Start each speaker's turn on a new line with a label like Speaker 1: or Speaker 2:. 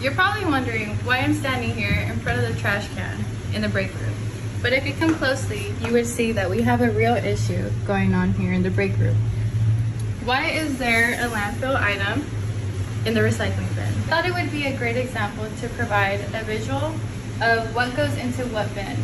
Speaker 1: You're probably wondering why I'm standing here in front of the trash can in the break room. But if you come closely, you would see that we have a real issue going on here in the break room. Why is there a landfill item in the recycling bin? I thought it would be a great example to provide a visual of what goes into what bin